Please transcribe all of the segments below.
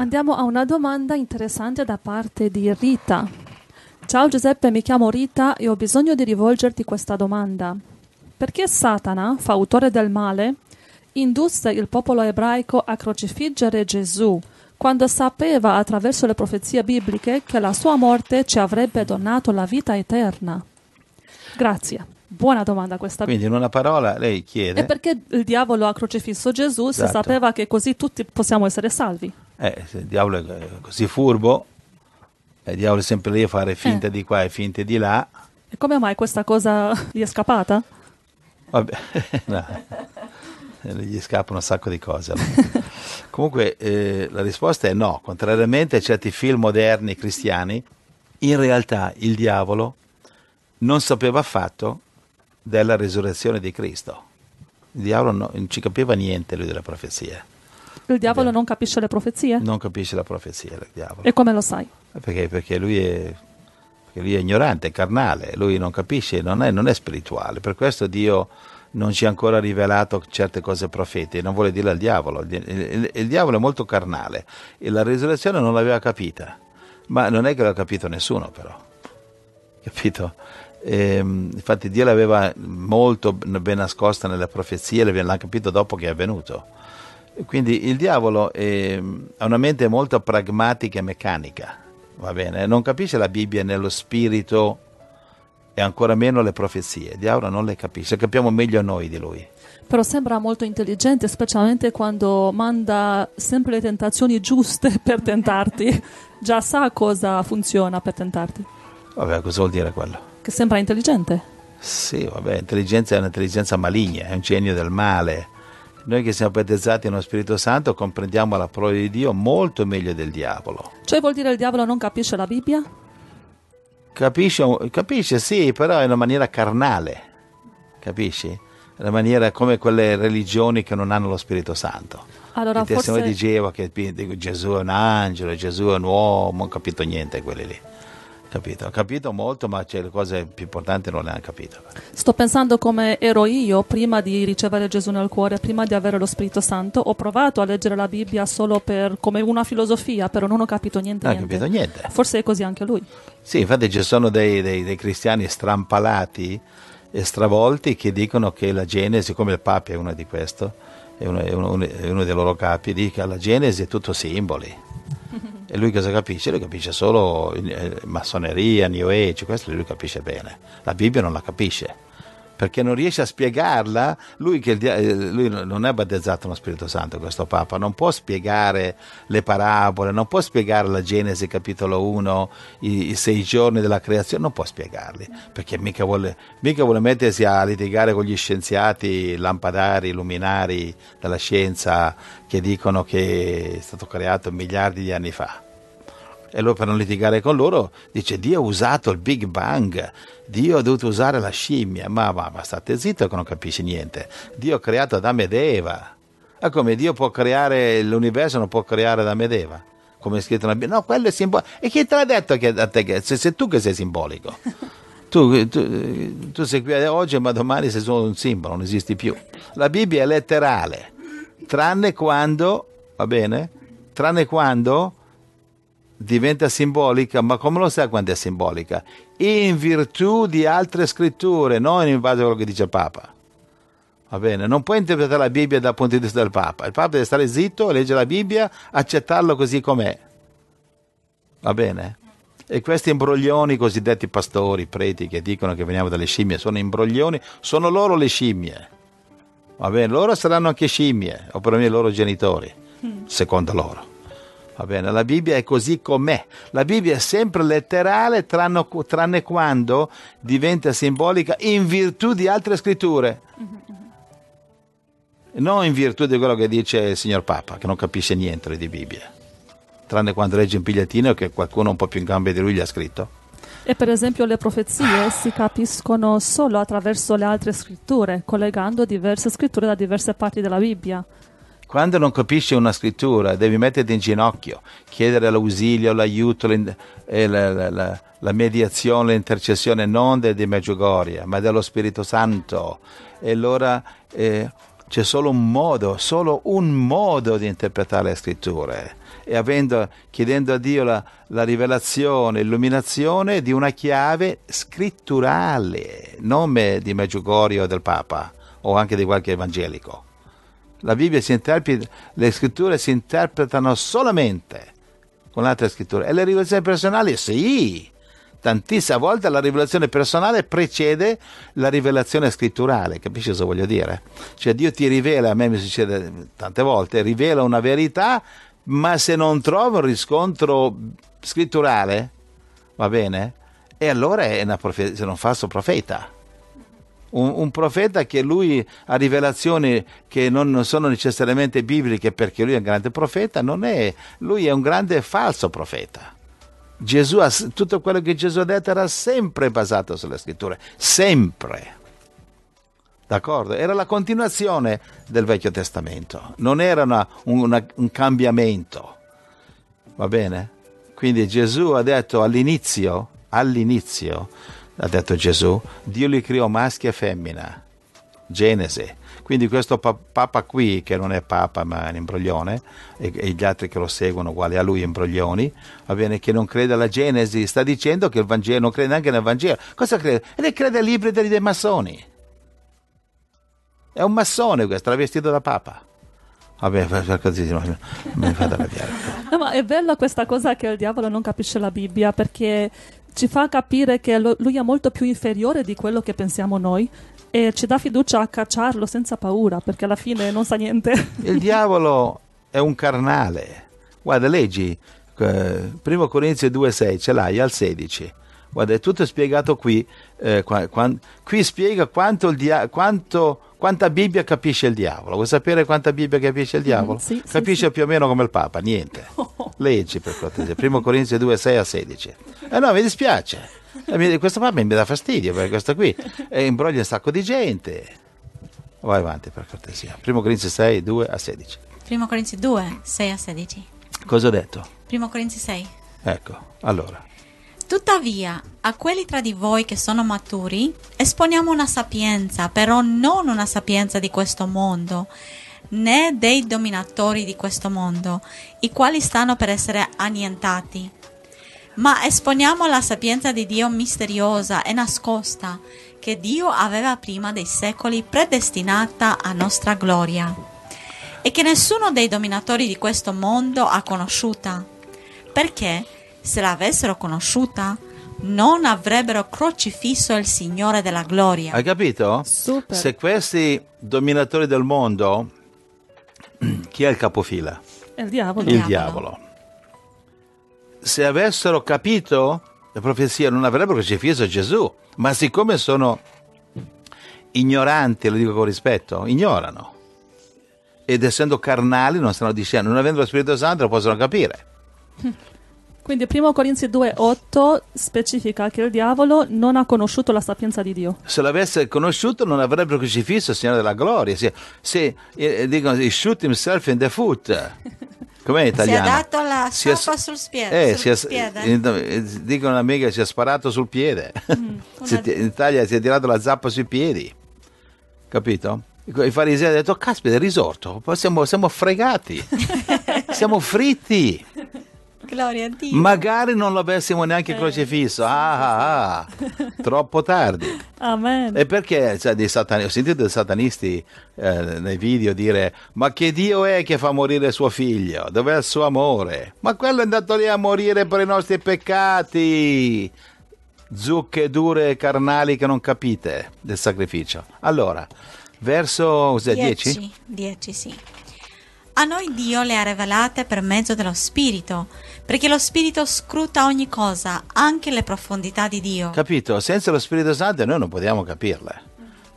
Andiamo a una domanda interessante da parte di Rita. Ciao Giuseppe, mi chiamo Rita e ho bisogno di rivolgerti questa domanda. Perché Satana, fautore del male, indusse il popolo ebraico a crocifiggere Gesù quando sapeva attraverso le profezie bibliche che la sua morte ci avrebbe donato la vita eterna? Grazie. Buona domanda questa. Quindi in una parola lei chiede... E perché il diavolo ha crocifisso Gesù se Esatto. sapeva che così tutti possiamo essere salvi? Eh, se il diavolo è così furbo, eh, il diavolo è sempre lì a fare finte Eh. di qua e finte di là. E come mai questa cosa gli è scappata? Vabbè, no. Eh, gli scappano un sacco di cose. Comunque eh, la risposta è no, contrariamente a certi film moderni cristiani, in realtà il diavolo non sapeva affatto della risurrezione di Cristo. Il diavolo no- non ci capiva niente lui delle profezie, Il diavolo non capisce le profezie? non capisce la profezia il diavolo. E come lo sai? Perché, perché lui è, perché lui è ignorante, è carnale, lui non capisce, non è, non è spirituale. Per questo Dio non ci ha ancora rivelato certe cose profetiche, non vuole dire al diavolo. Il, il- il diavolo è molto carnale e la risurrezione non l'aveva capita, ma non è che l'ha capito nessuno però, capito? Ehm, infatti Dio l'aveva molto ben nascosta nelle profezie, l'ha capito dopo che è avvenuto. Quindi il diavolo è- ha una mente molto pragmatica e meccanica, va bene? Non capisce la Bibbia nello spirito e ancora meno le profezie. Il diavolo non le capisce, capiamo meglio noi di lui. Però sembra molto intelligente, specialmente quando manda sempre le tentazioni giuste per tentarti. Già sa cosa funziona per tentarti. Vabbè, cosa vuol dire quello? Che sembra intelligente. Sì, vabbè, intelligenza è un'intelligenza maligna, è un genio del male. Noi che siamo battezzati nello Spirito Santo comprendiamo la parola di Dio molto meglio del diavolo. Cioè vuol dire il diavolo non capisce la Bibbia? Capisce, capisce, sì, però è una maniera carnale, capisci? È una maniera come quelle religioni che non hanno lo Spirito Santo. Allora il testimone forse... diceva che Gesù è un angelo, Gesù è un uomo, non ho capito niente quelli lì. Capito? Ho capito molto, ma c'è le cose più importanti non le hanno capito. Sto pensando come ero io prima di ricevere Gesù nel cuore, prima di avere lo Spirito Santo. Ho provato a leggere la Bibbia solo per, come una filosofia, però non ho capito niente. Non ho niente. capito niente. Forse è così anche lui. Sì, infatti ci sono dei, dei- dei cristiani strampalati e stravolti che dicono che la Genesi, come il Papa è uno di questo, è uno, è uno- è uno dei loro capi, dice che la Genesi è tutto simboli. E lui cosa capisce? Lui capisce solo eh, massoneria, New Age, questo lui capisce bene. La Bibbia non la capisce. Perché non riesce a spiegarla, lui, che eh, lui non è battezzato nello Spirito Santo, questo Papa, non può spiegare le parabole, non può spiegare la Genesi capitolo 1, i, i sei giorni della creazione, non può spiegarli, perché mica vuole, mica vuole mettersi a litigare con gli scienziati, lampadari, luminari della scienza che dicono che è stato creato miliardi di anni fa. E lui per non litigare con loro dice Dio ha usato il Big Bang, Dio ha dovuto usare la scimmia, ma, ma, ma state zitto che non capisci niente. Dio ha creato Adamo ed Eva. Ma come Dio può creare l'universo, non può creare Adamo ed Eva? Come è scritto nella Bibbia? No, quello è simbolico. E chi te l'ha detto che a te che sei, sei tu che sei simbolico? Tu, tu- tu sei qui oggi, ma domani sei solo un simbolo, non esisti più. La Bibbia è letterale, tranne quando, va bene? Tranne quando diventa simbolica, ma come lo sai quando è simbolica? In virtù di altre scritture, non in base a quello che dice il Papa. Va bene, non puoi interpretare la Bibbia dal punto di vista del Papa. Il Papa deve stare zitto, leggere la Bibbia, accettarlo così com'è. Va bene? E questi imbroglioni cosiddetti pastori, preti che dicono che veniamo dalle scimmie, sono imbroglioni, sono loro le scimmie. Va bene, loro saranno anche scimmie, o perlomeno i loro genitori, secondo loro. Va bene, la Bibbia è così com'è. La Bibbia è sempre letterale, tranne, tranne quando diventa simbolica in virtù di altre scritture. Non in virtù di quello che dice il signor Papa, che non capisce niente di Bibbia. Tranne quando legge un bigliettino che qualcuno un po' più in gamba di lui gli ha scritto. E per esempio le profezie si capiscono solo attraverso le altre scritture, collegando diverse scritture da diverse parti della Bibbia. Quando non capisci una scrittura, devi metterti in ginocchio, chiedere l'ausilio, l'aiuto, l'in- e la, la- la- la mediazione, l'intercessione non de- di Meggiugoria, ma dello Spirito Santo. E allora eh, C'è solo un modo, solo un modo di interpretare le scritture. E avendo, chiedendo a Dio la, la rivelazione, l'illuminazione di una chiave scritturale, non di Meggiugorio del Papa o anche di qualche evangelico. La Bibbia si interpreta, le scritture si interpretano solamente con altre scritture. E le rivelazioni personali, sì, tantissime volte la rivelazione personale precede la rivelazione scritturale, capisci cosa voglio dire? Cioè Dio ti rivela, a me mi succede tante volte, rivela una verità, ma se non trova un riscontro scritturale, va bene? E allora è una profezia, un falso profeta. Un, un, profeta che lui ha rivelazioni che non sono necessariamente bibliche perché lui è un grande profeta, non è, lui è un grande falso profeta. Gesù, tutto quello che Gesù ha detto era sempre basato sulle scritture, sempre. D'accordo? Era la continuazione del Vecchio Testamento, non era una, una, un cambiamento. Va bene? Quindi Gesù ha detto all'inizio, all'inizio, ha detto Gesù, Dio li creò maschi e femmina. Genesi. Quindi questo papa qui, che non è papa ma è un imbroglione, e, gli altri che lo seguono uguali a lui imbroglioni, va bene, che non crede alla Genesi, sta dicendo che il Vangelo non crede neanche nel Vangelo. Cosa crede? E lei crede ai libri dei, dei massoni. È un massone questo, travestito da papa. Vabbè, per così mi fate arrabbiare. No, ma è bella questa cosa che il diavolo non capisce la Bibbia perché ci fa capire che lui è molto più inferiore di quello che pensiamo noi e ci dà fiducia a cacciarlo senza paura perché alla fine non sa niente. Il diavolo è un carnale. Guarda, leggi eh, 1 Corinzi 2,6, ce l'hai al 16. Guarda, è tutto spiegato qui. Eh, qua, qua, qui spiega quanto, dia- quanto, quanta Bibbia capisce il diavolo. Vuoi sapere quanta Bibbia capisce il diavolo? Mm, sì, capisce sì, più o meno come il Papa, niente. Leggi per cortesia. 1 Corinzi 2,6 a 16. Eh no, mi dispiace. Eh, questo qua mi dà fastidio perché questo qui e imbroglia un sacco di gente. Vai avanti per cortesia. Primo Corinzi 6, 2 a 16. Primo Corinzi 2, 6 a 16. Cosa ho detto? Primo Corinzi 6. Ecco, allora. Tuttavia, a quelli tra di voi che sono maturi, esponiamo una sapienza, però non una sapienza di questo mondo, né dei dominatori di questo mondo, i quali stanno per essere annientati. Ma esponiamo la sapienza di Dio misteriosa e nascosta che Dio aveva prima dei secoli predestinata a nostra gloria e che nessuno dei dominatori di questo mondo ha conosciuta, perché se l'avessero conosciuta non avrebbero crocifisso il Signore della gloria. Hai capito? Super. Se questi dominatori del mondo, chi è il capofila? È il diavolo. Il diavolo se avessero capito le profezie non avrebbero crocifisso Gesù, ma siccome sono ignoranti, lo dico con rispetto, ignorano. Ed essendo carnali non stanno dicendo, non avendo lo Spirito Santo lo possono capire. Quindi 1 Corinzi 2,8 specifica che il diavolo non ha conosciuto la sapienza di Dio. Se l'avesse conosciuto non avrebbero crocifisso il Signore della Gloria. Se, se eh, dicono, he shoot himself in the foot. Com'è italiano? Si è dato la si zappa sul, spiede, eh, sul si piede. Eh, dicono a me che si è sparato sul piede. Mm, una... in Italia si è tirato la zappa sui piedi. Capito? I farisei hanno detto, caspita, è risorto, siamo, siamo fregati, siamo fritti. Gloria a Dio. Magari non l'avessimo neanche eh, crocifisso. Ah, ah, ah, troppo tardi. Amen. E perché cioè, satani- ho sentito dei satanisti eh, nei video dire: Ma che Dio è che fa morire suo figlio? Dov'è il suo amore? Ma quello è andato lì a morire per i nostri peccati. Zucche dure e carnali che non capite del sacrificio. Allora, verso 10? 10, sì. A noi Dio le ha rivelate per mezzo dello Spirito, perché lo Spirito scruta ogni cosa, anche le profondità di Dio. Capito? Senza lo Spirito Santo noi non possiamo capirle.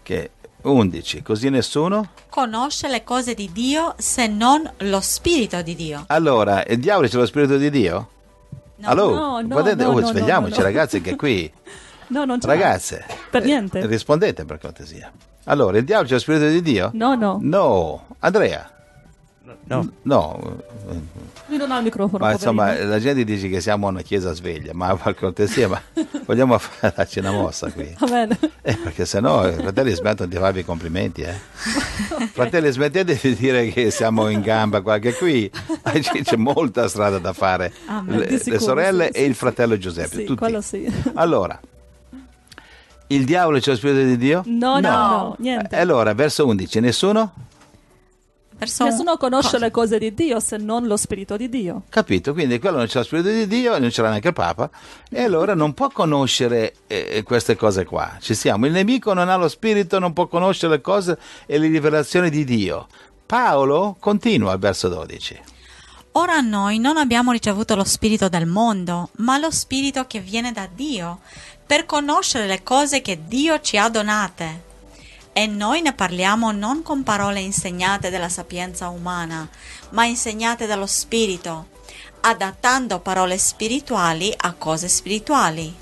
Che 11. Così nessuno conosce le cose di Dio se non lo Spirito di Dio. Allora, il diavolo c'è lo Spirito di Dio? No, Allora, no, no, Guardate, no, oh, no, svegliamoci no, ragazzi che qui... no, non c'è. Ragazze. Per niente. Eh, rispondete per cortesia. Allora, il diavolo c'è lo Spirito di Dio? No, no. No. Andrea? No, No, eh, Lui non ha il microfono. ma insomma la gente dice che siamo una chiesa sveglia, ma per cortesia, ma vogliamo farci una mossa qui? Va bene. Eh, perché sennò i fratelli smettono di farvi i complimenti, eh. Fratelli, smettete di dire che siamo in gamba qua, che qui c'è c'è molta strada da fare. Amen. Le, Di le sicuro, sorelle sì, e sì, il fratello Giuseppe, Sì, tutti. sì. Allora, il diavolo c'è lo spirito di Dio? No, no, No. no, niente. E allora, verso 11, nessuno? Verso Nessuno conosce cosa? le cose di Dio se non lo Spirito di Dio. Capito? Quindi quello non c'è lo spirito di Dio e non c'era neanche il Papa e allora non può conoscere eh, queste cose qua. Ci siamo. Il nemico non ha lo spirito, non può conoscere le cose e le rivelazioni di Dio. Paolo continua al verso 12. Ora noi non abbiamo ricevuto lo spirito del mondo, ma lo spirito che viene da Dio, per conoscere le cose che Dio ci ha donate. E noi ne parliamo non con parole insegnate dalla sapienza umana, ma insegnate dallo Spirito, adattando parole spirituali a cose spirituali.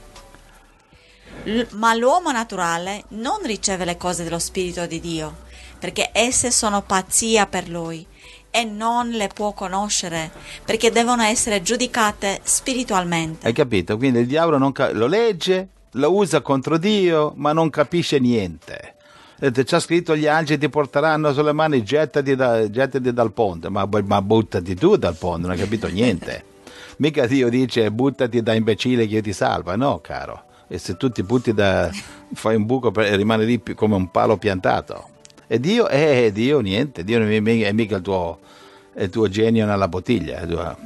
L- ma l'uomo naturale non riceve le cose dello Spirito di Dio, perché esse sono pazzia per lui e non le può conoscere, perché devono essere giudicate spiritualmente. Hai capito? Quindi il diavolo ca- lo legge, lo usa contro Dio, ma non capisce niente. Vedete, C'è scritto gli angeli ti porteranno sulle mani, gettati, da- gettati dal ponte, ma, ma buttati tu dal ponte, non hai capito niente. Mica Dio dice buttati da imbecille che io ti salva, no caro. E se tu ti butti da... fai un buco e rimani lì come un palo piantato. E Dio, eh, Dio niente, Dio è mi- è mica il tuo, è il tuo genio nella bottiglia. tuo-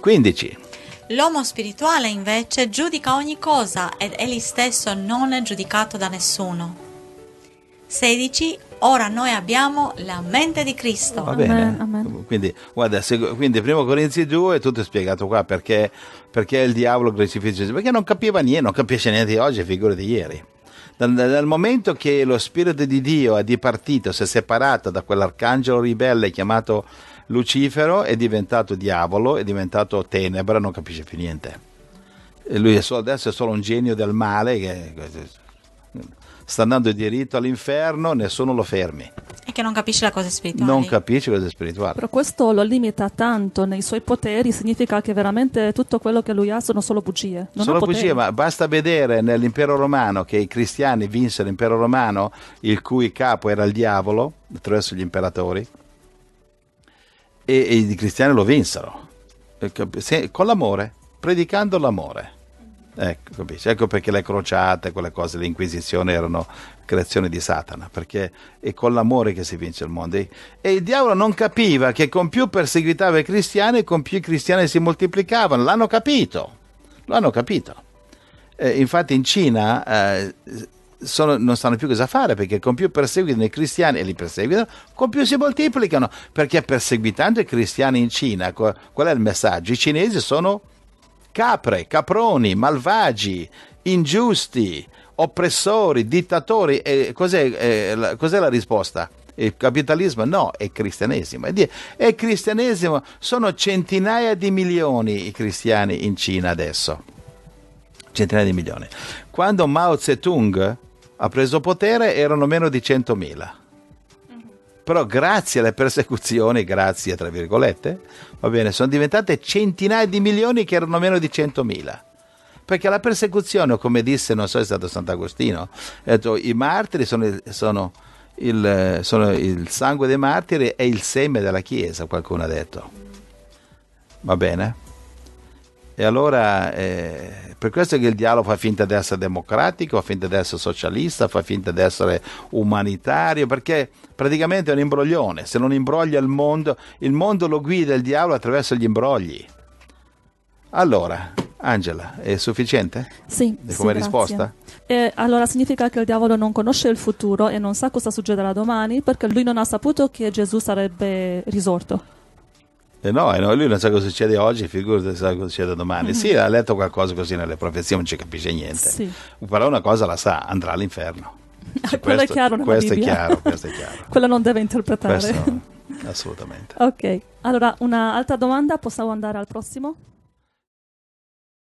15. L'uomo spirituale invece giudica ogni cosa ed egli stesso non è giudicato da nessuno. 16. Ora noi abbiamo la mente di Cristo. Va Amen, bene. amen. Quindi, guarda, se- quindi primo Corinzi 2 è tutto spiegato qua perché, perché il diavolo crocifisse perché non capiva niente, non capisce niente di oggi, figurati ieri. Dal, dal momento che lo spirito di Dio è dipartito, si è separato da quell'arcangelo ribelle chiamato Lucifero, è diventato diavolo, è diventato tenebra, non capisce più niente. E lui è solo- adesso è solo un genio del male che sta andando diritto all'inferno, nessuno lo fermi. E che non capisce le cose spirituali. Non capisce cosa è spirituale. Però questo lo limita tanto nei suoi poteri, significa che veramente tutto quello che lui ha sono solo bugie. Non Solo bugie, ma basta vedere nell'impero romano che i cristiani vinsero l'impero romano, il cui capo era il diavolo, attraverso gli imperatori, e, e i cristiani lo vinsero E se- con l'amore, predicando l'amore. Ecco, capisci? ecco perché le crociate, quelle cose, le inquisizioni erano creazioni di Satana, perché è con l'amore che si vince il mondo. E, il diavolo non capiva che con più perseguitava i cristiani, con più i cristiani si moltiplicavano. L'hanno capito, lo hanno capito. Eh, infatti in Cina eh, sono- non sanno più cosa fare perché con più perseguitano i cristiani e li perseguitano, con più si moltiplicano. Perché perseguitando i cristiani in Cina, qual è il messaggio? I cinesi sono capre, caproni, malvagi, ingiusti, oppressori, dittatori. E cos'è, eh, la, cos'è la risposta? Il capitalismo? No, è cristianesimo. È cristianesimo. Sono centinaia di milioni i cristiani in Cina adesso. Centinaia di milioni. Quando Mao Zedong ha preso potere erano meno di 100.000. Però grazie alle persecuzioni, grazie tra virgolette, va bene, sono diventate centinaia di milioni che erano meno di 100.000. Perché la persecuzione, come disse, non so è stato Sant'Agostino, detto, i martiri sono, sono il, sono il sangue dei martiri e il seme della Chiesa, qualcuno ha detto. Va bene? E allora, eh, per questo che il dialogo fa finta di essere democratico, fa finta di essere socialista, fa finta di essere umanitario, perché praticamente è un imbroglione. Se non imbroglia il mondo, il mondo lo guida il diavolo attraverso gli imbrogli. Allora, Angela, è sufficiente? Sì, E sì, come grazie. risposta? E allora significa che il diavolo non conosce il futuro e non sa cosa succederà domani perché lui non ha saputo che Gesù sarebbe risorto. Eh no, eh no, lui non sa cosa succede oggi, figurati sa cosa succede domani. Sì, ha letto qualcosa così nelle profezie, non ci capisce niente. Sì. Però una cosa la sa, andrà all'inferno. Sì, Quello è chiaro questo è chiaro, questo è chiaro. Quello non deve interpretare. Questo assolutamente. Ok, allora un'altra domanda, possiamo andare al prossimo?